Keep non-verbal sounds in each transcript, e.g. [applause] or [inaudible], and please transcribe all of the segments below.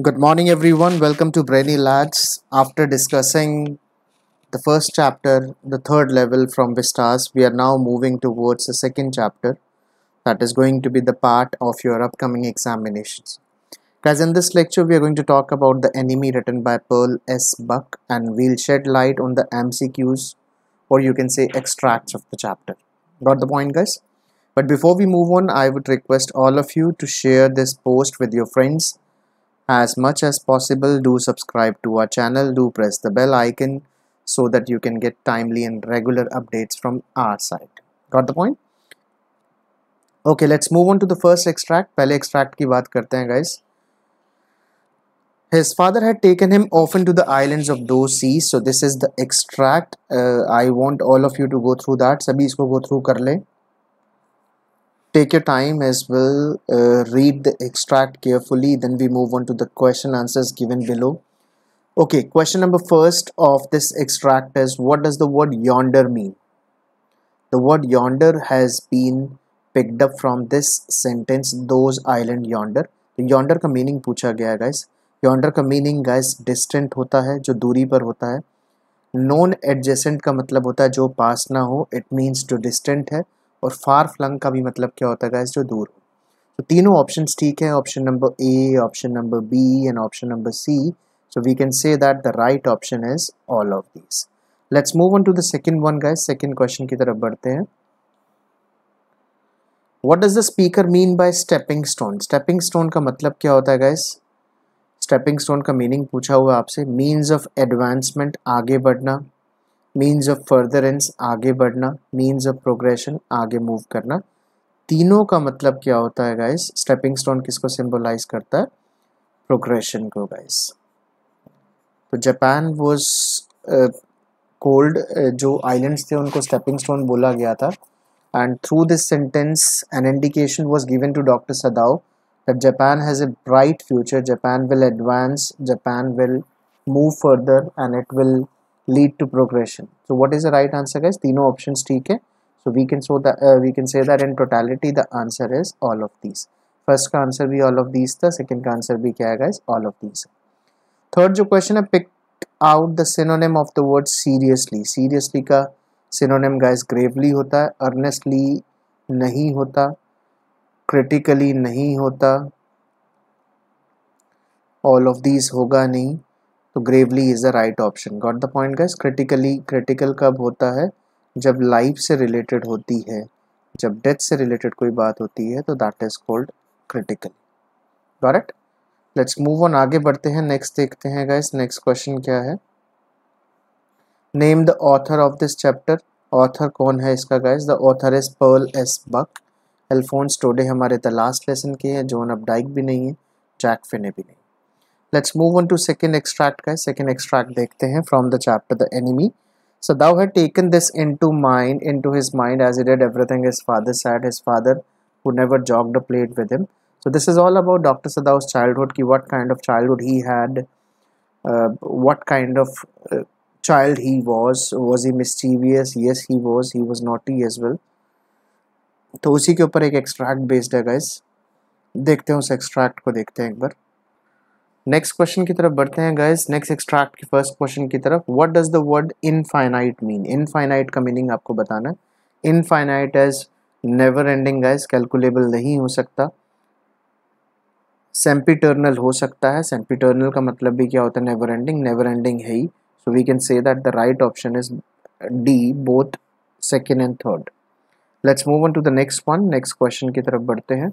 Good morning, everyone. Welcome to Brainy Lads. After discussing the first chapter, the third level from Vistas, we are now moving towards the second chapter that is going to be the part of your upcoming examinations. Guys, in this lecture, we are going to talk about the enemy written by Pearl S. Buck and we'll shed light on the MCQs or you can say extracts of the chapter. Got the point, guys? But before we move on, I would request all of you to share this post with your friends as much as possible do subscribe to our channel. Do press the bell icon so that you can get timely and regular updates from our side. Got the point? Okay let's move on to the first extract. pehle extract ki baat karte hain guys. His father had taken him often to the islands of those seas. So this is the extract. Uh, i want all of you to go through that. sabhi isko go through kar le Take your time as well. Uh, read the extract carefully. Then we move on to the question answers given below. Okay, question number first of this extract is what does the word yonder mean? The word yonder has been picked up from this sentence those island yonder. तो yonder का meaning गया है guys. Yonder का meaning guys distant होता है जो दूरी पर होता है नॉन एडजेसेंट का मतलब होता है जो पास ना हो इट मीन्स जो डिस्टेंट है और फार फ्लंग का भी मतलब क्या होता है जो दूर। तो तीनों ऑप्शन ठीक है option number A option number B and option number C so we can say that the right option is all of these let's move on to the second one guys second question की तरफ़ बढ़ते हैं। What does the speaker mean by stepping stone stepping stone का मतलब क्या होता है guys stepping stone का मीनिंग पूछा हुआ आपसे। मीन्स ऑफ़ एडवांसमेंट आगे बढ़ना। मीन्स ऑफ़ फर्दरेंस आगे बढ़ना मीन्स ऑफ़ प्रोग्रेशन आगे मूव करना। तीनों का मतलब क्या होता है गाइस स्टेपिंग स्टोन किसको सिंबलाइज करता है? प्रोग्रेशन को गाइस तो जापान वॉज़ कोल्ड जो आइलैंड्स थे उनको स्टेपिंग स्टोन बोला गया था। And through this sentence an indication was given to doctor Sadao that Japan has a bright future. Japan will advance, Japan will move further and it will lead to progression. So what is the right answer guys? तीनों options ठीक है. So we can so that uh, we can say that in totality the answer is all of these. First का answer भी all of these था, second का answer भी क्या है guys? All of these. Third जो question है pick out the synonym of the word seriously. Seriously का synonym guys gravely होता है, earnestly नहीं होता क्रिटिकली नहीं होता ऑल ऑफ़ दीज होगा नहीं तो gravely is the right option got the point guys critically critical कब होता है? जब लाइफ से रिलेटेड होती है. जब डेथ से रिलेटेड कोई बात होती है तो that is called critical got let's move on आगे बढ़ते हैं. नेक्स्ट देखते हैं गाइस नेक्स्ट क्वेश्चन क्या है? Name the author of this chapter author कौन है इसका guys the author is Pearl S Buck Alphonse Daudet हमारे द लास्ट लेसन के हैं. जोन अब डाइक भी नहीं है. जैक फिने भी नहीं let's move on to second extract का सेकेंड एक्सट्रैक्ट देखते हैं from the chapter the enemy So thou had taken this into mind, into his mind, as he did everything his father said. His father, who never jogged or played with him. So this is all about Dr. Sadau's childhood. Ki what kind of childhood he had, uh, what kind of uh, child he was. Was he mischievous? Yes, he was. He was naughty as well. तो उसी के ऊपर एक extract based है guys देखते हैं उस extract को देखते हैं एक बार नेक्स्ट क्वेश्चन की तरफ़ बढ़ते हैं गाइस नेक्स्ट एक्सट्रैक्ट की फ़र्स्ट क्वेश्चन की तरफ़. What does the word infinite mean infinite का मीनिंग आपको बताना है. Infinite as never ending guys calculable नहीं हो सकता. सेम्पिटर्नल हो सकता है. सेम्पिटर्नल का मतलब भी क्या होता है? नेवर एंडिंग नेवर एंडिंग है ही. So we can say that the right option is D both second and third let's move on to the next one next question की तरफ़ बढ़ते हैं.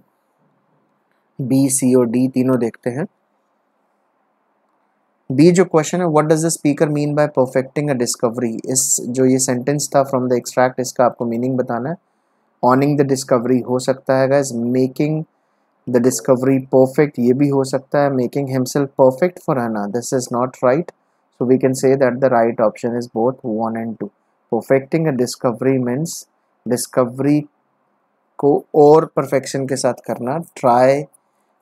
बी सी और डी तीनों देखते हैं. बी जो क्वेश्चन है what does the speaker mean by perfecting a discovery इस जो ये सेंटेंस था फ्रॉम द एक्सट्रैक्ट इसका आपको मीनिंग बताना है। ऑनिंग द डिस्कवरी हो सकता है guys making the discovery perfect ये भी हो सकता है। Making himself perfect for Hana this is not right so we can say that the right option is both 1 and 2 perfecting a discovery means discovery को और परफेक्शन के साथ करना। ट्राई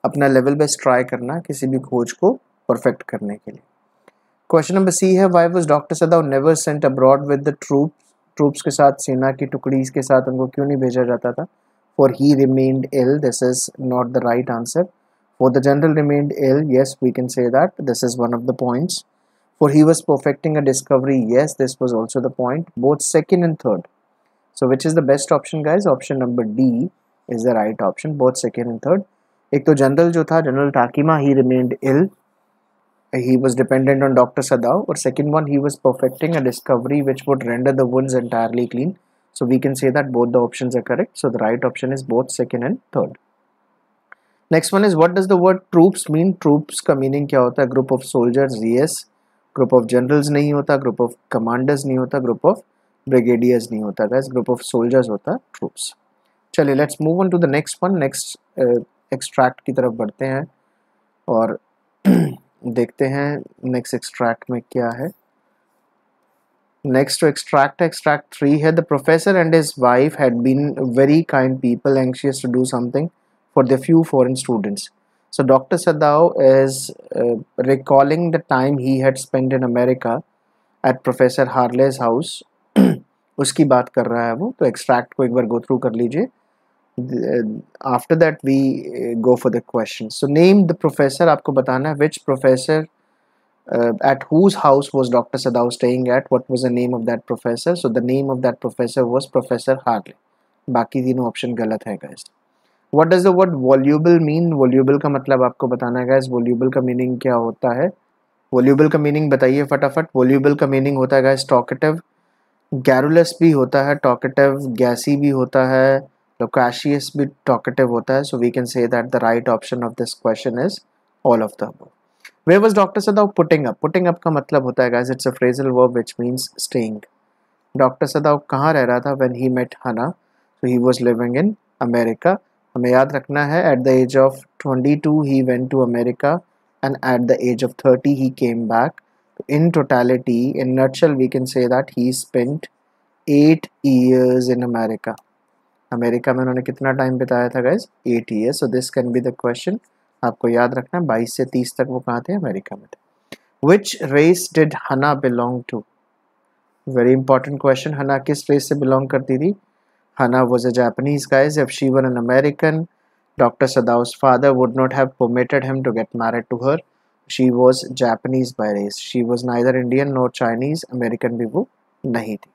अपना लेवल बेस्ट ट्राई करना किसी भी खोज को। परफेक्ट करने के लिए। क्वेश्चन नंबर सी है why was doctor Sadao never sent abroad with the troop troops के साथ, सेना की टुकड़ी के साथ उनको क्यों नहीं भेजा जाता था? For he remained ill this is not the right answer for the general remained ill yes we can say that this is one of the points for he was perfecting a discovery yes this was also the point both second and third so which is the best option guys option number D is the right option both second and third एक तो general जो था general Takima he remained ill he was dependent on Dr. Sadao. Or second one, he was perfecting a discovery which would render the wounds entirely clean. So we can say that both the options are correct. So the right option is both second and third. Next one is what does the word troops mean? Troops का meaning होता है? Group of soldiers, yes. Group of generals नहीं होता. Group of commanders नहीं होता. Group of brigadiers नहीं होता. Guys, group of soldiers होता troops. चलिए let's move on to the next one. Next uh, extract की तरफ़ बढ़ते हैं और देखते हैं नेक्स्ट एक्सट्रैक्ट में क्या है। नेक्स्ट एक्सट्रैक्ट एक्सट्रैक्ट थ्री है। The professor and his wife had been very kind people anxious to do something for the few foreign students so doctor Sadao is recalling the time he had spend in America at professor Harley's house उसकी बात कर रहा है वो तो extract को एक बार गो through कर लीजिए। After that we go for the question so name the professor आपको बताना है which professor at whose house was doctor Sadao staying at what was the name of that professor so the name of that professor was professor Harley बाकी तीनों option गलत है guys what does the word voluble mean voluble का मतलब आपको बताना है gas voluble का मीनिंग क्या होता है? वॉल्यूबल का मीनिंग बताइए फटाफट। वॉल्यूबल का मीनिंग होता है गैस टॉकेटिव गैरुलस भी होता है टॉकेटिव गैसी भी होता है loquacious bit talkative hota hai so we can say that the right option of this question is all of the above where was dr sadao putting up putting up ka matlab hota hai guys it's a phrasal verb which means staying dr sadao kahan reh raha tha when he met hana so he was living in america हमें याद रखना है at the age of 22 he went to America and at the age of 30 he came back in totality in nutshell we can say that he spent 8 years in america America में उन्होंने कितना time बिताया था guys eight years so this can be the question आपको याद रखना है बाईस से तीस तक वो कहाँ थे? अमेरिका में थे। Which race did Hana belong to very important question Hana किस रेस से बिलोंग करती थी? Hana was a Japanese guys if she were an American doctor Sadao's father would not have permitted him to get married to her she was Japanese by race she was neither Indian nor Chinese American भी वो नहीं थी।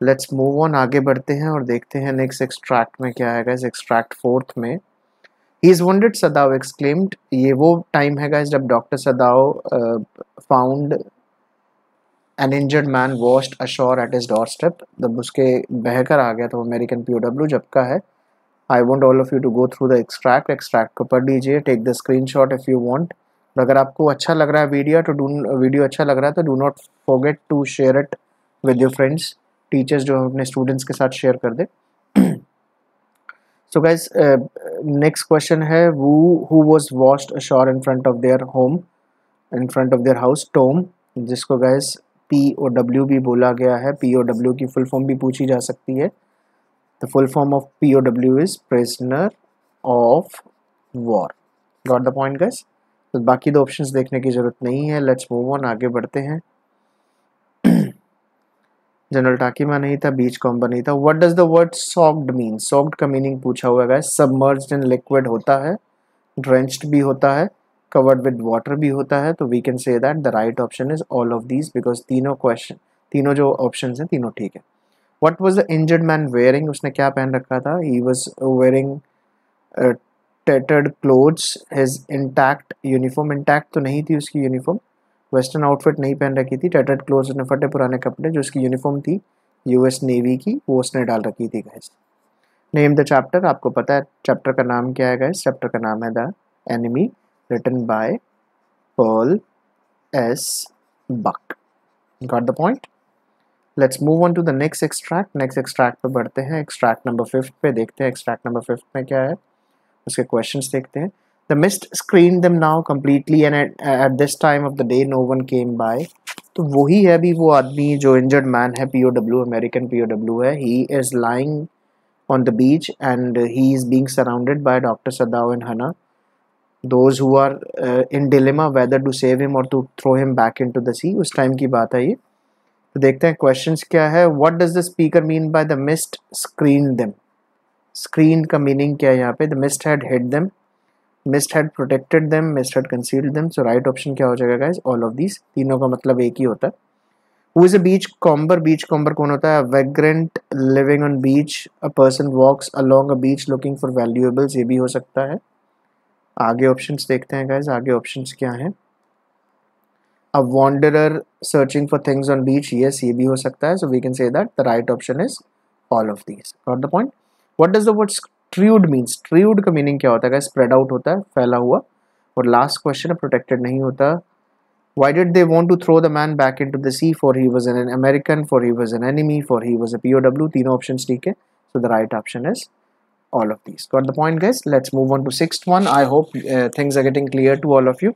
Let's move on आगे बढ़ते हैं और देखते हैं नेक्स्ट एक्सट्रैक्ट में क्या है एक्सट्रैक्ट फोर्थ में। He is wounded Sadao exclaimed ये वो टाइम है गाइज़ जब doctor Sadao found an injured man washed ashore at his doorstep जब उसके बहकर आ गया था अमेरिकन पी ओ डब्ल्यू जब का है। I want all of you to go through the extract extract को पढ़ लीजिए take the screenshot if you want अगर आपको अच्छा लग रहा है वीडियो तो डू वीडियो अच्छा लग रहा है तो do not forget to share it with your friends teachers जो अपने स्टूडेंट्स के साथ शेयर कर दे। सो गाइज़ नेक्स्ट क्वेश्चन है वो who was washed ashore in front of their home in front of their house Tomé जिसको guys P O W भी बोला गया है। पी ओ डब्ल्यू की फुल फॉर्म भी पूछी जा सकती है। The full form of P O W is prisoner of war got the point guys बाकी दो ऑप्शंस देखने की ज़रूरत नहीं है। लेट्स मूव ऑन आगे बढ़ते हैं। जनरल टाकीमा नहीं था, बीच कॉम्बा नहीं था। What does the word soaked mean soaked का मीनिंग पूछा हुआ है सबमर्ज्ड इन लिक्विड होता है ड्रेंच्ड भी होता है कवर्ड विद वाटर भी होता है तो we can say that the right option is all of these because तीनों क्वेश्चन तीनों जो ऑप्शन हैं, तीनों ठीक है। What was the injured man wearing उसने क्या पहन रखा था? He was wearing tattered clothes his intact uniform intact तो नहीं थी उसकी यूनिफॉर्म वेस्टर्न आउटफिट नहीं पहन रखी थी टैटेड क्लोथ ने फटे पुराने कपड़े, जो उसकी यूनिफॉर्म थी यूएस नेवी की, वो उसने डाल रखी थी गैस नेम द चैप्टर आपको पता है चैप्टर का नाम क्या है गैस चैप्टर का नाम है the enemy written by Pearl S Buck got the point let's move on to the next extract next extract पे बढ़ते हैं. एक्सट्रैक्ट नंबर फिफ्थ पे देखते हैं. एक्सट्रैक्ट नंबर फिफ्थ में क्या है? उसके क्वेश्चंस देखते हैं. The mist screened them now completely and at, at this time of the day no one came by. तो वही है अभी वो आदमी जो इंजर्ड मैन है P O W American P O W है. He is lying on the beach and he is being surrounded by doctor Sadao and Hana those who are in dilemma whether to save him और to throw him back in to the sea उस time की बात है ये। तो देखते हैं question क्या है। What does the speaker mean by the mist screen them screen का मीनिंग क्या है यहाँ पे? The mist had hid them mist had protected them mist had concealed them so right option क्या हो जाएगा गाइस ऑल ऑफ़ दीज तीनों का मतलब एक ही होता है। Who is a beachcomber comber कौन होता है? Vagrant living on beach a person walks along a beach looking for valuables ये भी हो सकता है। आगे ऑप्शंस देखते हैं गाइस आगे ऑप्शंस क्या हैं? A wanderer searching for things on beach yes ये भी हो सकता है। So we can say that the right option is all of these got the point what does the word stride means stride का meaning क्या होता है spread out होता है फैला हुआ और लास्ट क्वेश्चन है प्रोटेक्टेड नहीं होता Why did they want to throw the man back into the sea? For he was an American, for he was an enemy, for he was a POW. तीनों options ठीक है. So the right option is all of these. Got the point, guys? Let's move on to sixth one. I hope uh, things are getting clear to all of you.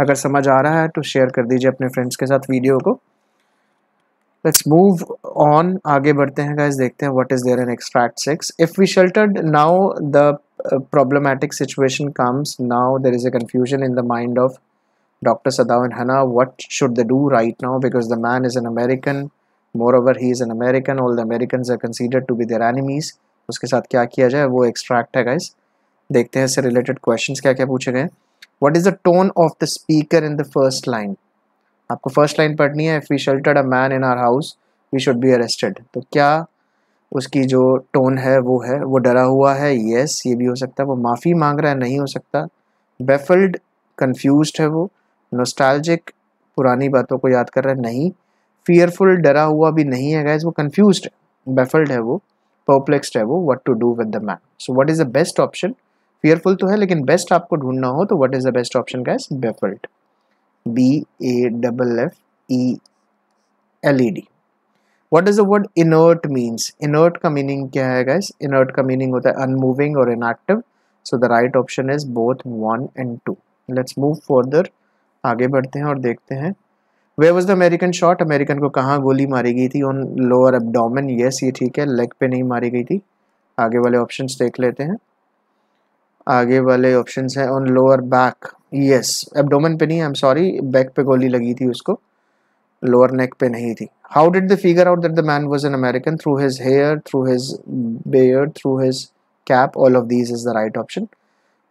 अगर समझ आ रहा है तो share कर दीजिए अपने फ्रेंड्स के साथ वीडियो को लेट्स मूव ऑन आगे बढ़ते हैं गाइस देखते हैं what is there in extract six if we sheltered now the problematic situation comes now there is a confusion in the mind of Dr. Sadao and Hannah what should they do right now because the man is an American moreover he is an American all the Americans are considered to be their enemies उसके साथ क्या किया जाए वो extract है guys देखते हैं इससे रिलेटेड क्वेश्चंस क्या क्या पूछे गए what is the tone of the speaker in the first line आपको फ़र्स्ट लाइन पढ़नी है if we sheltered a man in our house we should be arrested तो क्या उसकी जो टोन है, वो है, वो डरा हुआ है? येस ये भी हो सकता है। वो माफ़ी मांग रहा है, नहीं हो सकता। बेफल्ड कन्फ्यूज़ है वो। नोस्टैल्जिक पुरानी बातों को याद कर रहा है, नहीं। फियरफुल डरा हुआ भी नहीं है गैस वो कन्फ्यूज़ है। बेफल्ड है वो। परप्लेक्सड है वो what to do with the man so what is the best option fearful तो है, लेकिन बेस्ट आपको ढूंढना हो तो what is the best option guys baffled B A double F E L E D what is the word inert means inert का meaning क्या है गैस इनर्ट का मीनिंग होता है अनमूविंग और inactive so the right option is both one and two let's move further आगे बढ़ते हैं और देखते हैं। Where was the American shot American को कहाँ गोली मारी गई थी? ऑन लोअर एबडोमेन यस ये ठीक है. लेग पे नहीं मारी गई थी। आगे वाले ऑप्शन देख लेते हैं। आगे वाले ऑप्शन हैं on lower back yes abdomen पे नहीं आई एम सॉरी बैक पे गोली लगी थी उसको लोअर नेक पे नहीं थी. How did the figure out that the man was an American through his hair through his beard through his cap all of these is the right option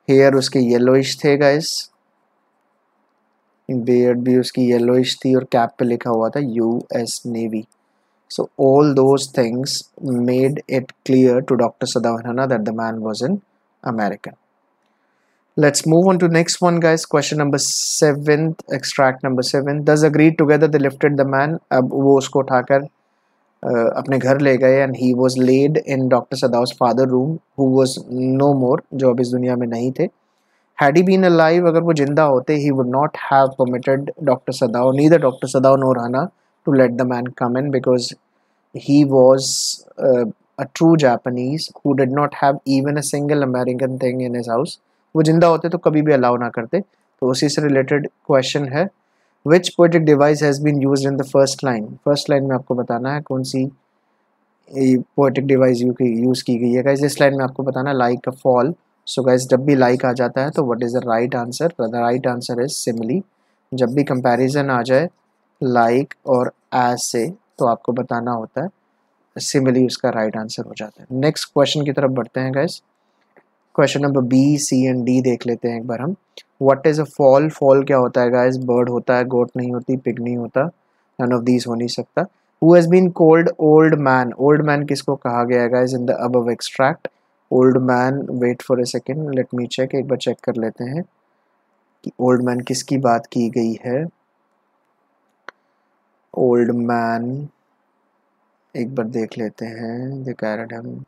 hair उसके yellowish थे गाइस बेयर्ड भी उसकी yellowish थी और cap पे लिखा हुआ था U S navy so all those things made it clear to dr sadavanana that the man was an american. let's move on to next one guys question number seven extract number seven does agreed together they lifted the man अब वो उसको उठाकर अपने घर ले गए and he was laid in doctor सदाउस father room who was no more जो अब इस दुनिया में नहीं थे had he been alive अगर वो जिंदा होते he would not have permitted Dr. Sadao neither Dr. Sadao nor Hana to let the man come in because he was uh, a true Japanese who did not have even a single American thing in his house वो ज़िंदा होते तो कभी भी allow ना करते। तो उसी से रिलेटेड क्वेश्चन है which poetic device has been use in the first line first line में आपको बताना है कौन सी पोइटिक डिवाइस यूज़ की गई है। इस लाइन में आपको बताना है like a fall so guys जब भी लाइक आ जाता है तो what is the right answer the right answer is simile जब भी कंपैरिजन आ जाए लाइक like और एज से तो आपको बताना होता है सिमिली उसका राइट right आंसर हो जाता है। नेक्स्ट क्वेश्चन की तरफ़ बढ़ते हैं guys question number B C and D देख लेते हैं एक बार हम। What is a fall fall क्या होता है गाइज़ बर्ड होता है गोट नहीं होती पिग नहीं होता। नन ऑफ़ दीज हो नहीं सकता। Who has been called old man old man किसको कहा गया है गाइज़ इन द अब extract old man wait for a second let me check एक बार चेक कर लेते हैं कि ओल्ड मैन किसकी बात की गई है। ओल्ड मैन एक बार देख लेते हैं द कैरेट हम।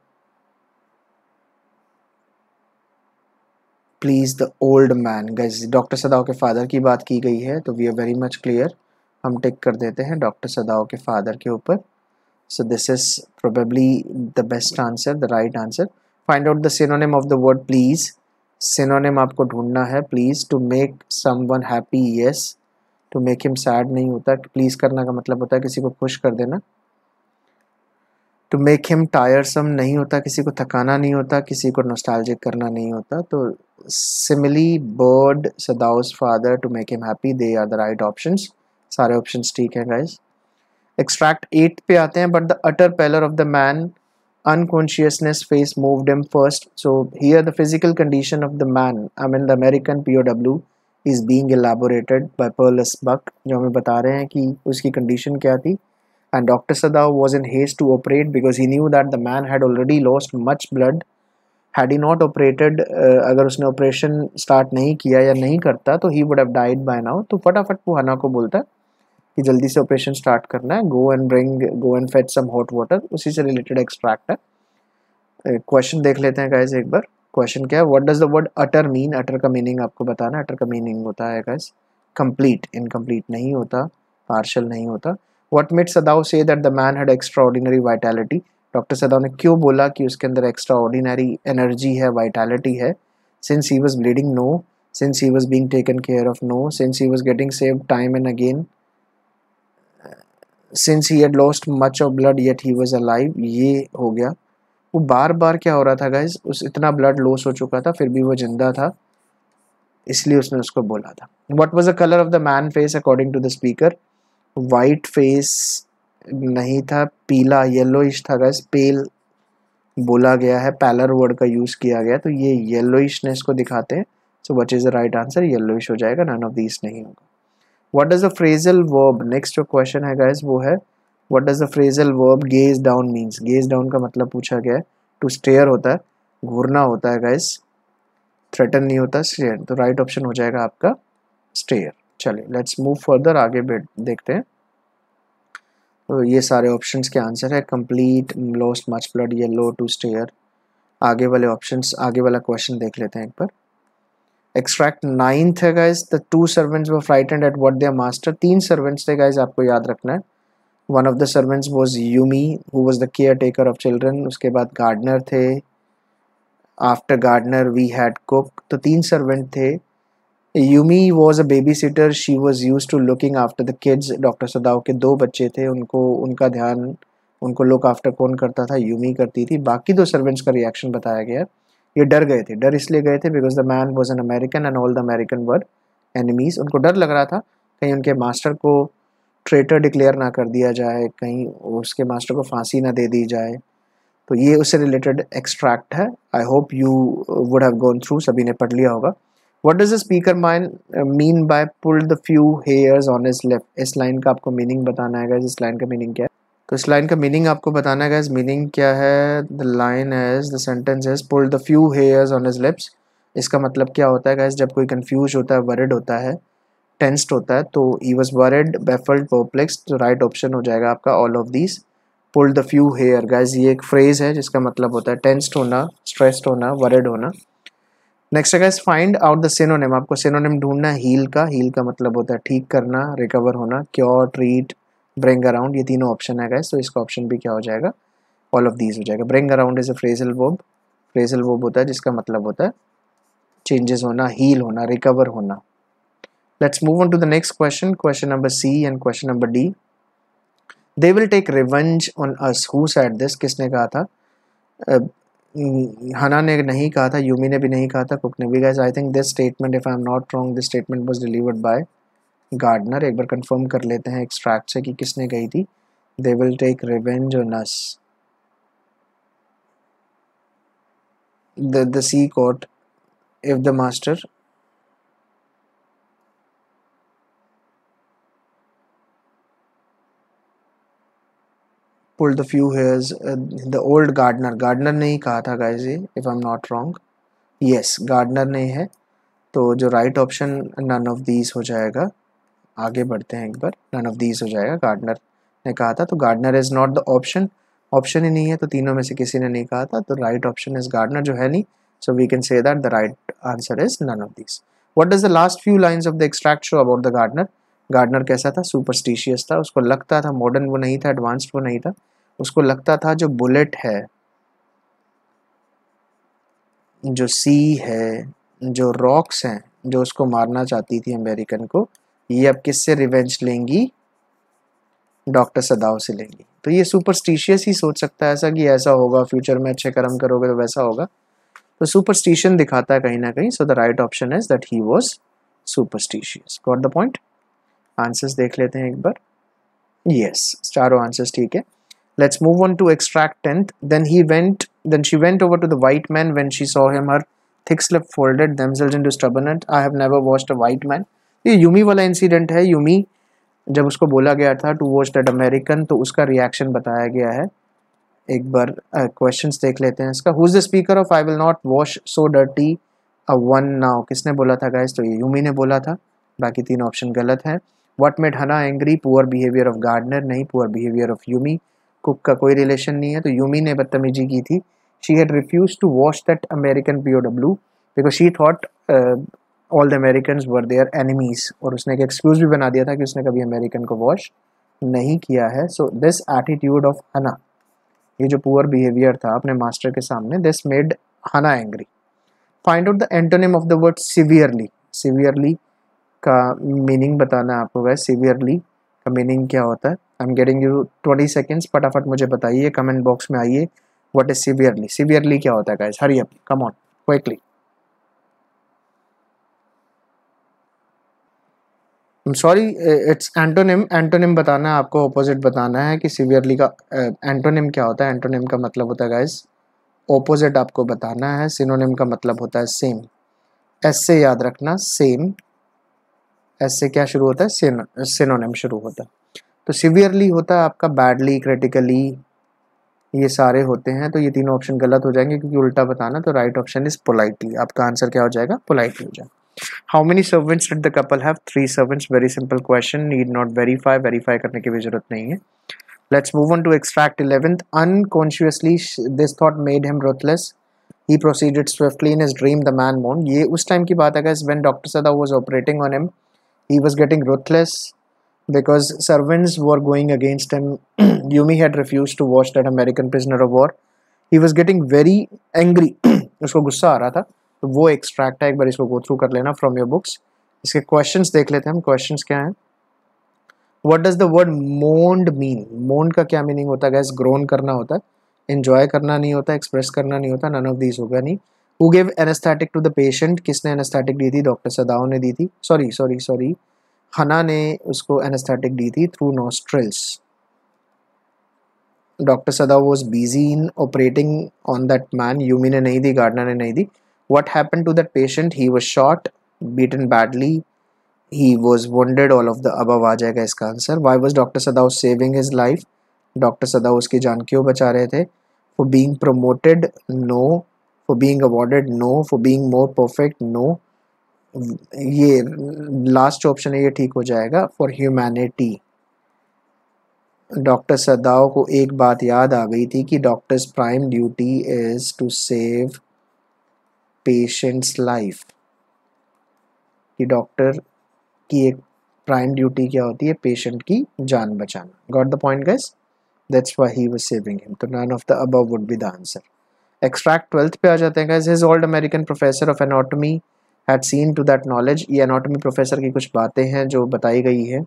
Please the old man guys doctor Sadao के फादर की बात की गई है तो we are very much clear हम टिक कर देते हैं डॉक्टर सदाओ के फादर के ऊपर so this is probably the best answer the right answer find out the synonym of the word please synonym आपको ढूंढना है please to make someone happy yes to make him sad नहीं होता please करना का मतलब होता है किसी को खुश कर देना टू मेक हिम टायरसम नहीं होता, किसी को थकाना नहीं होता, किसी को नोस्टैल्जिक करना नहीं होता तो simile bird Sadao's father to make him happy they are the right option सारे ऑप्शन ठीक हैं गाइज़ एक्सट्रैक्ट एट पे आते हैं but the utter pallor of the man unconsciousness face unconsciousness face moved him first. So, here the physical condition of the man, i mean the american pow is being elaborated by Perlis Buck, जो हमें बता रहे हैं कि उसकी condition क्या थी। And Dr. Sadao was in haste to operate because he knew that the man had already lost much blood. Had he not operated uh, अगर उसने operation start नहीं किया या नहीं करता तो he would have died by now. तो फटाफट वो हना को बोलता है कि जल्दी से ऑपरेशन स्टार्ट करना है। Go and bring go and fetch some hot water उसी से रिलेटेड एक्सट्रैक्ट है। क्वेश्चन देख लेते हैं गाइज़ एक बार। क्वेश्चन क्या है? What does the word utter mean utter का मीनिंग आपको बताना अटर का मीनिंग होता है गाइज़ कंप्लीट इनकम्प्लीट नहीं होता। पार्शल नहीं होता। What made Sadao say that the man had extraordinary vitality doctor Sadao ने क्यों बोला कि उसके अंदर एक्स्ट्रा ऑर्डिनरी एनर्जी है वाइटैलिटी है? Since he was bleeding no since he was being taken care of no since he was getting save time and again since he had lost much of blood yet he was alive ये हो गया। वो बार बार क्या हो रहा था guys उस इतना ब्लड लॉस हो चुका था, फिर भी वो ज़िंदा था। इसलिए उसने उसको बोला था। What was the colour of the man face according to the speaker white face नहीं था, पीला येलो इश था गैस पेल बोला गया है पैलर वर्ड का यूज़ किया गया तो ये येलो इशनेस को दिखाते हैं। So what is the right answer yellowish हो जाएगा नन ऑफ़ दिस नहीं होगा। What does the phrasal verb next जो क्वेश्चन है गैस वो है what does the phrasal verb gaze down means gaze down का मतलब पूछा गया है टू स्टेयर होता है, घूरना होता है गैस थ्रेटन नहीं होता स्टेयर तो राइट ऑप्शन हो जाएगा आपका स्टेयर चलिए लेट्स मूव फर्दर आगे देखते हैं। तो ये सारे ऑप्शंस के आंसर है। Complete lost much blood yellow to stare आगे वाले ऑप्शंस आगे वाला क्वेश्चन देख लेते हैं एक बार। एक्सट्रैक्ट नाइन्थ है guys the two servants were frightened at what their master तीन सर्वेंट्स थे गाइज़ आपको याद रखना है। One of the servants was Yumi who was the caretaker of children उसके बाद गार्डनर थे। After gardener we had cook तो तीन सर्वेंट थे। Yumi was a babysitter she was use to looking after the kids doctor Sadao के दो बच्चे थे। उनको, उनका ध्यान, उनको लुक आफ्टर कौन करता था? यूमी करती थी। बाकी दो सर्वेंट्स का रिएक्शन बताया गया। ये डर गए थे। डर इसलिए गए थे because the man was an American and all the American were enemies उनको डर लग रहा था कहीं उनके मास्टर को ट्रेटर डिक्लेयर ना कर दिया जाए। कहीं उसके मास्टर को फांसी ना दे दी जाए। तो ये उससे रिलेटेड एक्सट्रैक्ट है। I hope you would have gone through सभी ने पढ़ लिया होगा। What does speaker mine mean by pull the few hairs on is left इस लाइन का आपको मीनिंग बताना है इस लाइन का मीनिंग क्या है? तो इस लाइन का मीनिंग आपको बताना है मीनिंग क्या है? The line as the sentence as pull the few hairs on his lips इसका मतलब क्या होता है गैस जब कोई कंफ्यूज होता है वरिड होता है टेंस्ड होता है तो he was worried baffled perplexed तो राइट ऑप्शन हो जाएगा आपका all of these pull the few hair guys ये एक फ्रेज है जिसका मतलब होता है टेंस्ड होना स्ट्रेस्ड होना वरिड होना. नेक्स्ट है फाइंड आउट द सिनोनिम आपको सिनोनिम ढूंढना है हील का। हील का मतलब होता है ठीक करना रिकवर होना क्योर ट्रीट ब्रिंग अराउंड ये तीनों ऑप्शन है गैस तो इसका ऑप्शन भी क्या हो जाएगा? ऑल ऑफ़ दीज हो जाएगा। Bring around is a phrasal verb phrasal verb होता है, जिसका मतलब होता है चेंजेस होना हील होना रिकवर होना। Let's move on to the next question question number C and question number D they will take revenge on us who said this किसने कहा था? हना ने नहीं कहा था, यूमी ने भी नहीं कहा था, कुक ने भी। I think this statement if I am not wrong this statement was delivered by gardener एक बार कंफर्म कर लेते हैं एक्सट्रैक्ट से कि किसने कही थी। They will take revenge on us the sea court if the master pulled the few hairs uh, the old gardener gardener ने ही कहा था guys ये if I'm not wrong. Yes gardener ने है तो जो right option none of these हो जाएगा. आगे बढ़ते हैं एक बार नन ऑफ़ दीज हो जाएगा गार्डनर ने कहा था तो gardener is not the option option ही नहीं है तो तीनों में से किसी ने नहीं कहा था तो राइट ऑप्शन इज़ गार्डनर जो है नहीं. So we can say that the right answer is none of these what does the last few lines of the extract show about the gardener gardener कैसा था? सुपरस्टिशियस था उसको लगता था modern वो नहीं था एडवांस्ड वो नहीं था. उसको लगता था जो बुलेट है, जो सी है, जो रॉक्स हैं, जो उसको मारना चाहती थी अमेरिकन को, ये अब किससे रिवेंज लेंगी? डॉक्टर सदाव से लेंगी। तो ये सुपरस्टिशियस ही सोच सकता है ऐसा कि ऐसा होगा, फ्यूचर में अच्छे कर्म करोगे तो वैसा होगा। तो सुपरस्टिशन दिखाता है कहीं ना कहीं so the right option is that he was superstitious got the point answers देख लेते हैं एक बार। यस चारों आंसर्स ठीक है। Let's move on to extract 10th then he went then she went over to the white man when she saw him. Her thick slip folded themselves into stubbornness. I have never watched a white man. ये Yumi वाला incident है। Yumi जब उसको बोला गया था to watch that American तो उसका रिएक्शन बताया गया है। एक बार क्वेश्चंस uh, देख लेते हैं इसका। Who is the speaker of I will not wash so dirty a one now किसने बोला था गाइस तो ये यूमी ने बोला था। बाकी तीन ऑप्शन गलत हैं। What made Hana angry poor behaviour of gardener नहीं poor behaviour of Yumi cook का कोई रिलेशन नहीं है। तो यूमी ने बदतमीजी की थी। She had refuse to wash that American P O W because she thought all the American were their enemies और उसने एक एक्सक्यूज भी बना दिया था कि उसने कभी अमेरिकन को वॉश नहीं किया है। सो दिस एटीट्यूड ऑफ़ हना ये जो पुअर बिहेवियर था अपने मास्टर के सामने this made Hana angry find out the antonym of the word severely severely का मीनिंग बताना आपको गैस सिवियरली का मीनिंग क्या होता है? I am getting you twenty seconds फटाफट मुझे बताइए कमेंट बॉक्स में आइए व्हाट इज़ सिवियरली सिवियरली क्या होता है guys hurry up come on quickly sorry it's antonym antonym बताना है आपको ऑपोजिट बताना है कि सिवियरली का एंटोनिम uh, क्या होता है? एंटोनिम का मतलब होता है गाइस ऑपोजिट आपको बताना है सिनोनिम का मतलब होता है सेम एस से याद रखना सेम एस से क्या शुरू होता है? सिनोनिम शुरू होता है। तो सिवियरली होता है आपका बैडली क्रिटिकली ये सारे होते हैं तो ये तीनों ऑप्शन गलत हो जाएँगे क्योंकि उल्टा बताना तो राइट ऑप्शन इज़ पोलाइटली आपका आंसर क्या हो जाएगा? पोलाइटली हो जाएगा। How many servants did the couple have three servants very simple question need not verify verify करने की भी ज़रूरत नहीं है। Let's move on to extract eleventh unconsciously this thought made him ruthless. He proceeded swiftly in his dream, the man moaned ये उस time की बात है, guys, when Dr. Sada was operating on him he was getting ruthless because servants were going against him. [clears throat] Yumi had refused to watch that American prisoner of war. He was getting very angry. [clears throat] उसको गुस्सा आ रहा था तो वो extract है एक बार इसको गो through कर लेना फ्रॉम योर बुक्स इसके क्वेश्चंस देख लेते हैं हम क्वेश्चंस क्या हैं? What does the word moaned mean moaned का क्या मीनिंग होता है? गैस ग्रोन करना होता है इन्जॉय करना नहीं होता एक्सप्रेस करना नहीं होता नन ऑफ़ दीज होगा नहीं। Who give anaesthetic to the patient किसने एनेस्थेटिक दी थी? डॉक्टर सदाओ ने दी थी। सॉरी सॉरी सॉरी हना ने उसको एनेस्थेटिक दी थी through nostrils doctor Sadao was busy in operating on that man Yumi ने नहीं दी गार्डनर ने नहीं दी. What happened to that patient? He was shot, beaten badly. He was wounded, all of the above आ जाएगा इसका answer why was Dr. Sadao saving his life? Dr. Sadao उसकी जान क्यों बचा रहे थे? For being promoted, no. For being awarded no, for being more perfect, no. ये लास्ट ऑप्शन है, ये ठीक हो जाएगा फॉर ह्यूमैनिटी डॉक्टर सदाओ को एक बात याद आ गई थी कि doctor's prime duty is to save patient's life कि डॉक्टर की एक प्राइम ड्यूटी क्या होती है? पेशेंट की जान बचाना. Got the point guys that's why he was saving him तो none of the above would be the answer extract twelfth पे आ जाते हैं guys his old American professor of anatomy had seen to that knowledge ये anatomy professor की कुछ बातें हैं जो बताई गई है।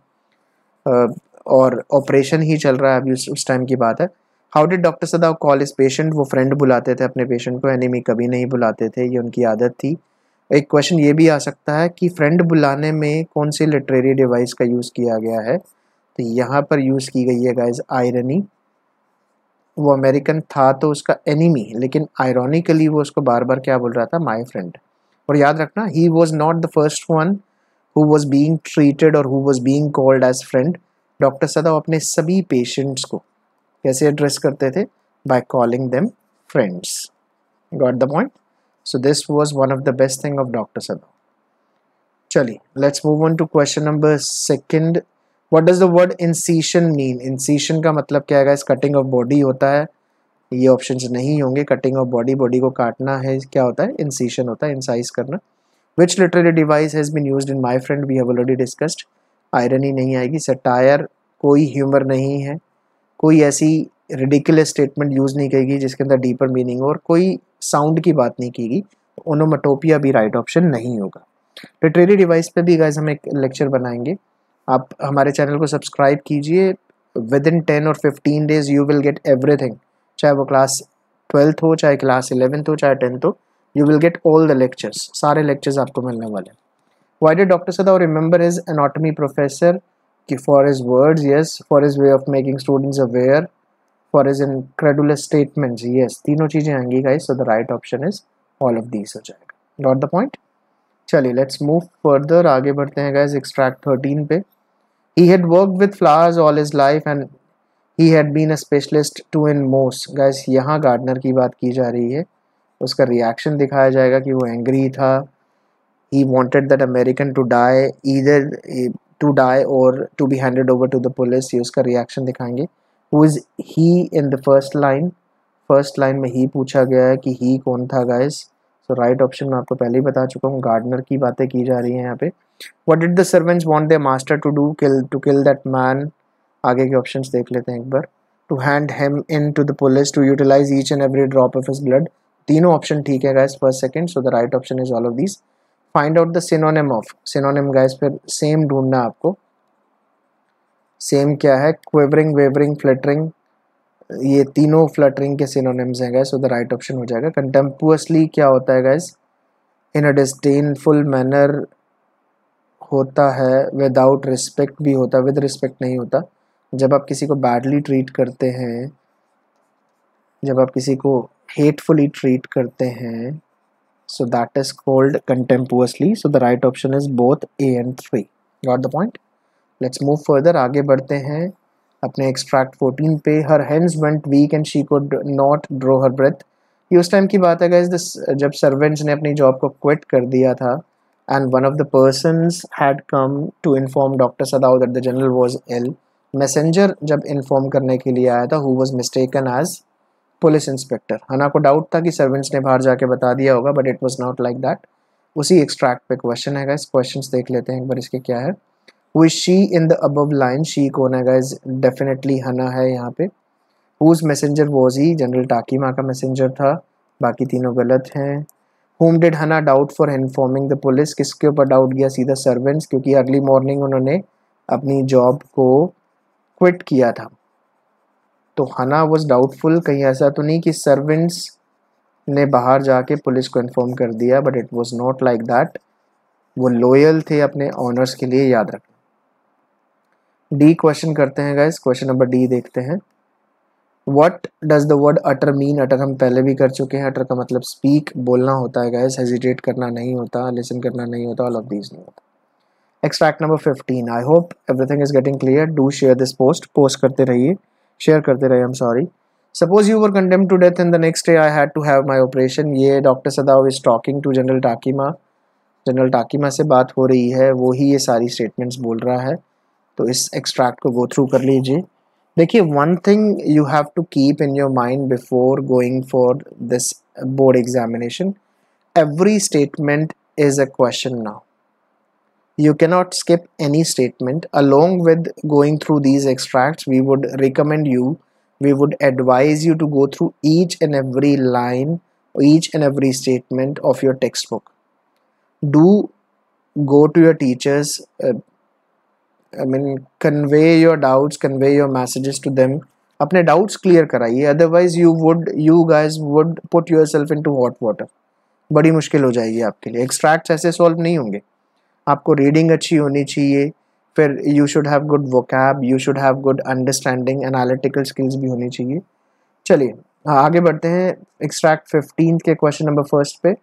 और ऑपरेशन ही चल रहा है अभी उस टाइम की बात है। How did doctor Sadao call his patient वो फ्रेंड बुलाते थे अपने पेशेंट को एनिमी कभी नहीं बुलाते थे, ये उनकी आदत थी। एक क्वेश्चन ये भी आ सकता है कि फ्रेंड बुलाने में कौन सी लिटरेरी डिवाइस का यूज़ किया गया है? तो यहाँ पर यूज़ की गई है गाइज़ आयरनी वो अमेरिकन था तो उसका एनिमी लेकिन आयरॉनिकली वो उसको बार बार क्या बोल रहा था? माई फ्रेंड और याद रखना he was not the first one who was being treated और who was being called as friend doctor Sadao अपने सभी पेशेंट्स को कैसे एड्रेस करते थे? By calling them friends got the point so this was one of the best thing of doctor Sadao चलिए let's move on to question number second what does the word incision mean incision का मतलब क्या है cutting of body होता है। ये option नहीं होंगे। कटिंग ऑफ़ बॉडी बॉडी को काटना है। क्या होता है? इंसीशन होता है। इंसाइज करना। Which literary device has been used in my friend we have already discussed irony नहीं आएगी। सटायर कोई ह्यूमर नहीं है। कोई ऐसी रिडिकुलस स्टेटमेंट यूज़ नहीं करेगी जिसके अंदर डीपर मीनिंग हो। और कोई साउंड की बात नहीं की गई। ओनोमटोपिया भी राइट ऑप्शन नहीं होगा। लिटरेरी डिवाइस पे भी गाइज़ हम एक लेक्चर बनाएँगे। आप हमारे चैनल को सब्सक्राइब कीजिए। विद इन टेन और fifteen days you will get everything चाहे वो क्लास ट्वेल्थ हो, चाहे क्लास इलेवेंथ हो, चाहे टेंथ हो you will get all the lectures सारे लेक्चर्स आपको मिलने वाले हैं। Why did doctor Sadao remember his anatomy professor कि for his words, yes. For his way of making students aware for his in incredulous statement yes तीनों चीज़ें आएँगी guys so the right option is all of these हो जाएगा। Got the point चलिए let's move further आगे बढ़ते हैं guys extract thirteen पे। He had work with flowers all his life and he had been a specialist to in moss guys यहाँ gardener की बात की जा रही है। उसका रिएक्शन दिखाया जाएगा कि वो एंग्री था। He wanted that American to die, either to die or to be handed over to the police. ये उसका रिएक्शन दिखाएँगे। Who is he in the first line? First line में ही पूछा गया है कि ही कौन था गाइस सो राइट ऑप्शन मैं आपको पहले ही बता चुका हूँ गार्डनर की बातें की जा रही हैं यहाँ पे। What did the servants want their master to do kill to kill that man आगे के ऑप्शंस देख लेते हैं एक बार। To hand him in to the police to utilise each and every drop of his blood तीनों option ठीक है guys first second so the right option is all of these find out the synonym of synonym guys फिर same ढूंढना आपको। Same क्या है? क्वेवरिंग wavering fluttering ये तीनों फ्लटरिंग के सिनोनिम्स हैं guys so the right option हो जाएगा। कंटेम्पुअसली क्या होता है गाइस इन अ डिस्टेनफुल मैनर होता है विदाउट रिस्पेक्ट भी होता है विद रिस्पेक्ट नहीं होता। जब आप किसी को बैडली ट्रीट करते हैं, जब आप किसी को हेटफुली ट्रीट करते हैं, so that is called contemptuously so the right option is both a and 3 got the point? Let's move further, आगे बढ़ते हैं। अपने एक्सट्रैक्ट 14 पे her hands went weak and she could not draw her breath ये उस time की बात है गाइज़ जब सर्वेंट्स ने अपनी जॉब को क्विट कर दिया था and one of the person had come to inform doctor Sadao that the general was ill messenger जब इन्फॉर्म करने के लिए आया था who was mistaken as police inspector Hana, को डाउट था कि सर्वेंट्स ने बाहर जाके बता दिया होगा but it was not like that उसी एक्सट्रैक्ट पे क्वेश्चन है गाइज़ क्वेश्चन देख लेते हैं एक बार इसके क्या है। Who she in the above line she कौन है गाइस डेफिनेटली हना है यहाँ पे। Whose messenger was he general Takima का मैसेंजर था। बाकी तीनों गलत हैं। Whom did Hana doubt for informing the police किसके ऊपर डाउट गया सीधा सर्वेंट्स क्योंकि अर्ली मॉर्निंग उन्होंने अपनी जॉब को क्विट किया था। तो हना वॉज़ डाउटफुल कहीं ऐसा तो नहीं कि सर्वेंट्स ने बाहर जाके पुलिस को इन्फॉर्म कर दिया but it was not like that वो लॉयल थे अपने ऑनर्स के लिए, याद रखना। डी क्वेश्चन करते हैं गाइस क्वेश्चन नंबर डी देखते हैं. What does the word utter mean utter हम पहले भी कर चुके हैं अटर का मतलब स्पीक बोलना होता है गाइस हेजिटेट करना नहीं होता लिसन करना नहीं होता ऑल ऑफ़ दीज नहीं होता. Extract number fifteen I hope everything is getting clear do share this post post करते रहिए. शेयर करते रहिए I am sorry suppose you were condemn to death in the next day I had to have my operation ये doctor Sadao is talking to general Takima general Takima से बात हो रही है. वो ही ये सारी स्टेटमेंट्स बोल रहा है. तो इस एक्सट्रैक्ट को गो थ्रू कर लीजिए। देखिए one thing you have to keep in your mind before going for this board examination every statement is a question now you cannot skip any statement along with going through these extract we would recommend you we would advise you to go through each and every line each and every statement of your textbook do go to your teachers i mean, convey your doubts, convey your messages to them. अपने doubts clear कराइए। Otherwise you would you guys would put yourself into hot water बड़ी मुश्किल हो जाएगी आपके लिए। Extracts ऐसे solve नहीं होंगे। आपको रीडिंग अच्छी होनी चाहिए। फिर you should have good vocab you should have good understanding analytical skills भी होनी चाहिए। चलिए हाँ आगे बढ़ते हैं। एक्सट्रैक्ट फिफ्टीन के क्वेश्चन नंबर फ़र्स्ट पे।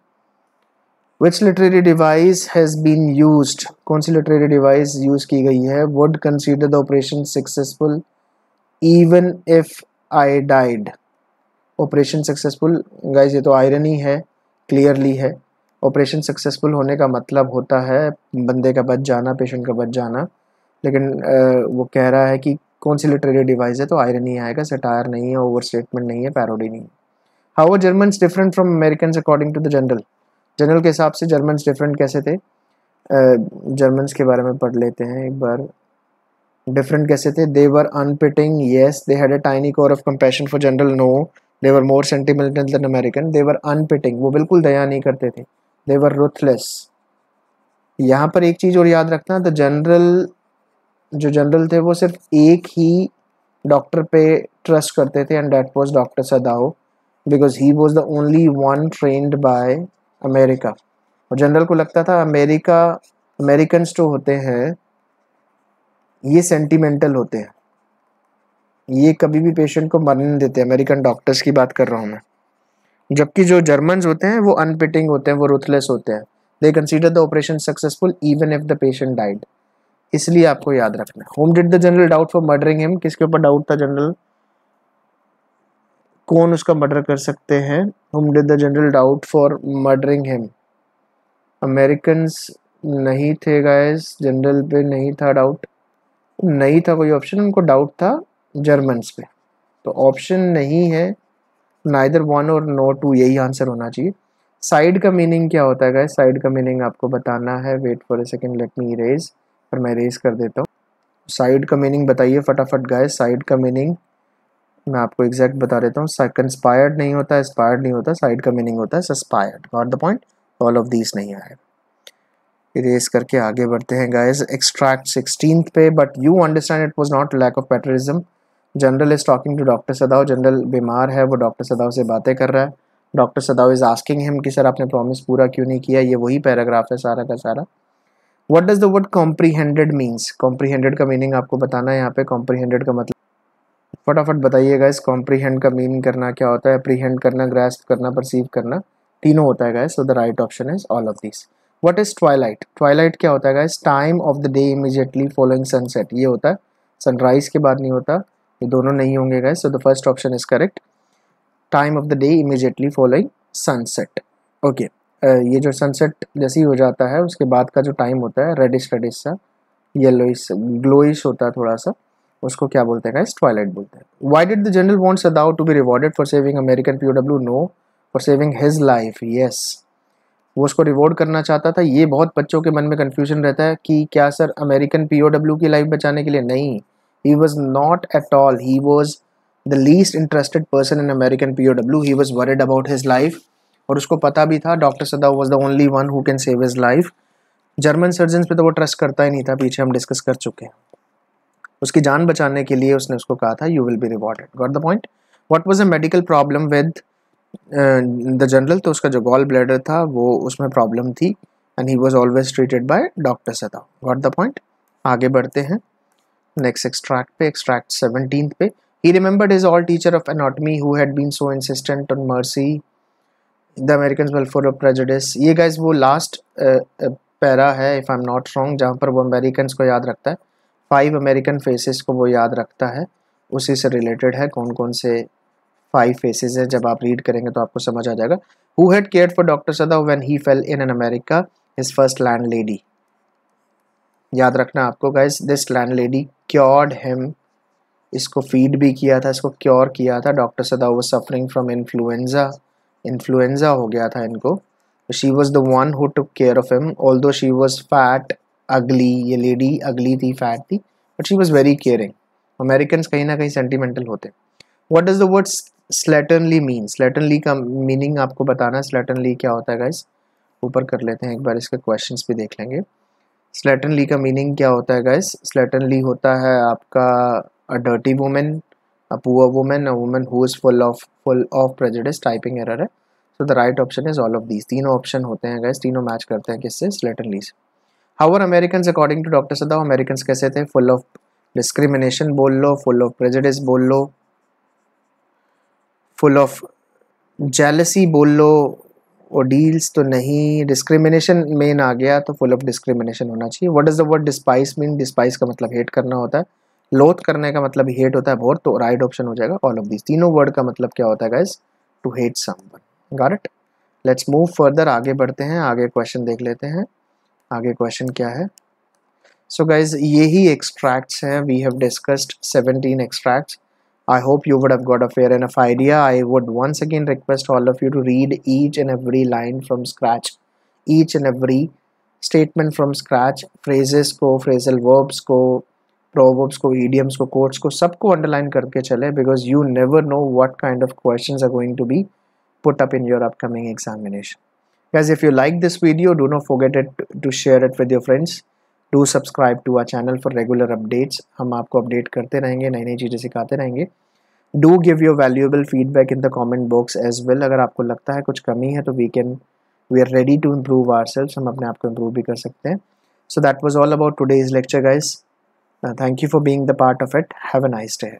Which literary device has been use कौन सी लिटरेरी डिवाइस यूज़ की गई है? Would consider the operation successful even if I died operation successful guys ये तो आयरन ही है क्लियरली है। ऑपरेशन सक्सेसफुल होने का मतलब होता है बंदे का बच जाना पेशेंट का बच जाना। लेकिन आ, वो कह रहा है कि कौन सी लिटरेरी डिवाइस है? तो आयरन ही आएगा सटायर नहीं है ओवर स्टेटमेंट नहीं है पैरोडी नहीं है। How German different from American according to the general general के हिसाब से जर्मन डिफरेंट कैसे थे? जर्मन्स के बारे में पढ़ लेते हैं एक बार। डिफरेंट कैसे थे? They were unpitying yes they had a tiny core of compassion for general no they were more sentimental than American they were unpitying वो बिल्कुल दया नहीं करते थे। दे वर रुथलेस यहाँ पर एक चीज़ और याद रखना द जनरल जो जनरल थे, वो सिर्फ़ एक ही डॉक्टर पे ट्रस्ट करते थे and that was doctor Sadao because he was the only one trained by America. और जनरल को लगता था अमेरिका अमेरिकन जो होते हैं, ये सेंटिमेंटल होते हैं। ये कभी भी पेशेंट को मरने नहीं देते, अमेरिकन डॉक्टर्स की बात कर रहा हूँ मैं। जबकि जो जर्मन होते हैं, वो अनपिटिंग होते हैं, वो रुथलेस होते हैं। They consider the operation successful even if the patient died इसलिए आपको याद रखना। Whom did the general doubt for murdering him किसके ऊपर डाउट था जनरल कौन उसका मर्डर कर सकते हैं? Whom did the general doubt for murdering him American नहीं थे गाइस जनरल पे नहीं था डाउट नहीं था कोई ऑप्शन उनको डाउट था जर्मन्स पे. तो ऑप्शन नहीं है. नाइदर वन और नो टू यही आंसर होना चाहिए. साइड का मीनिंग क्या होता है गाइस साइड का मीनिंग आपको बताना है. Wait for a second let me erase पर मैं इरेज कर देता हूँ. साइड का मीनिंग बताइए फटाफट गाइस साइड का मीनिंग मैं आपको एग्जैक्ट बता देता हूँ कंस्पायर्ड नहीं होता एक्सपायर्ड नहीं होता साइड का मीनिंग होता है सस्पायर्ड got the point all of these नहीं आए। इरेज करके आगे बढ़ते हैं गाइस एक्सट्रैक्ट सिक्सटीन पे but you understand it was not lack of patriotism general is talking to doctor Sadao general बीमार है, वो डॉक्टर सदाव से बातें कर रहा है। Doctor Sadao is asking him कि, सर, आपने प्रॉमिस पूरा क्यों नहीं किया? ये वही पैराग्राफ है सारा का सारा. What does the word comprehended means comprehended का मीनिंग आपको बताना है यहाँ पे। कॉम्प्रीहेंडेड का मतलब फटाफट बताइएगा इस कॉम्प्रीहेंड का मीनिंग करना क्या होता है? प्रीहेंड करना ग्रेस्प करना परसीव करना, तीनों होता है guys so the right option is all of this what is twilight twilight क्या होता है guys time of the day immediately following sunset ये होता है। सनराइज के बाद नहीं होता। ये दोनों नहीं होंगे guys so the first option is correct time of the day immediately following sunset okay ये जो सनसेट जैसे ही हो जाता है, उसके बाद का जो टाइम होता है रेडिश रेडिश सा येलोइश ग्लोइश होता है थोड़ा सा। उसको क्या बोलते हैं ट्वाइलाइट बोलते हैं। Why did the general want Sadao to be rewarded for saving American POW no for saving his life yes वो उसको रिवॉर्ड करना चाहता था। ये बहुत बच्चों के मन में कन्फ्यूज़न रहता है कि क्या सर अमेरिकन पीओडब्ल्यू की लाइफ बचाने के लिए नहीं। He was not at all. He was the least interested person in American POW he was worried about his life और उसको पता भी था doctor Sadao was the only one who can save his life German surgeon पे तो वो trust करता ही नहीं था। पीछे हम डिस्कस कर चुके हैं। उसकी जान बचाने के लिए उसने उसको कहा था you will be rewarded got the point what was a medical problem with the general तो उसका जो गॉल ब्लैडर था वो उसमें प्रॉब्लम थी and he was always treated by doctor Sadao got the point आगे बढ़ते हैं। Next extract पे extract 17th पे। Remembered his old teacher of anatomy who had been so insistent on mercy the Americans will full of prejudice. ये guys वो last para uh, है if I'm not wrong जहाँ पर वो American को याद रखता है। फाइव अमेरिकन फेसेस को वो याद रखता है। उसी से रिलेटेड है कौन कौन से फाइव फेसेस हैं। जब आप रीड करेंगे तो आपको समझ आ जाएगा। Who had care for doctor Sadao when he fell in an America his first landlady याद रखना आपको guys this landlady cured him इसको फ़ीड भी किया था, इसको क्योर किया था। डॉक्टर सदा वो सफरिंग फ्रॉम इन्फ्लुएंजा इन्फ्लुएंजा हो गया था इनको। She was the one who took care of him although she was fat ugly ये लेडी अगली थी फैट थी but she was very caring American कहीं ना कहीं सेंटिमेंटल होते what does the word slatternly mean slatternly का meaning आपको बताना स्लेटनली क्या होता है गाइस ऊपर कर लेते हैं, एक बार इसके क्वेश्चन भी देख लेंगे. स्लेटनली का मीनिंग क्या होता है गाइस स्लेटन ली होता है आपका a dirty women a poor women a women who is full of full of prejudice typing error है. So the right option is all of these तीनों ऑप्शन होते हैं गाइस तीनों मैच करते हैं किससे? स्लेटन ली से. How were American according to doctor Sadao American कैसे थे? फुल ऑफ़ डिस्क्रिमिनेशन बोल लो फुल ऑफ़ प्रेजुडिस बोल लो फुल ऑफ़ जेलसी बोल लो, और डील्स तो नहीं डिस्क्रिमिनेशन मेन आ गया तो फुल ऑफ़ डिस्क्रिमिनेशन होना चाहिए। What is the word despise mean despise का मतलब हेट करना होता है। लोथ करने का मतलब हेट होता है बहुत तो राइट ऑप्शन हो जाएगा ऑल ऑफ़ दिस तीनों वर्ड का मतलब क्या होता है guys to hate someone got it let's move further आगे बढ़ते हैं, आगे क्वेश्चन देख लेते हैं। आगे क्वेश्चन क्या है? सो गाइज़ ये ही एक्सट्रैक्ट्स हैं। We have discussed 17 extracts I hope you would have got a fair enough idea I would once again request all of you to read each and every line from scratch each and every statement from scratch phrases को phrasal verbs को proverbs को idioms को quotes को सबको underline करके चले because you never know what kind of question are going to be put up in your upcoming examination Guys, if you like this video, do not forget it to share it with your friends. Do subscribe to our channel for regular updates हम आपको update करते रहेंगे नई नई चीज़ें सिखाते रहेंगे। Do give your valuable feedback in the comment box as well अगर आपको लगता है कुछ कमी है तो can we are ready to improve our self हम अपने आप को इम्प्रूव भी कर सकते हैं। So that was all about today's lecture guys thank you for being the part of it have a nice day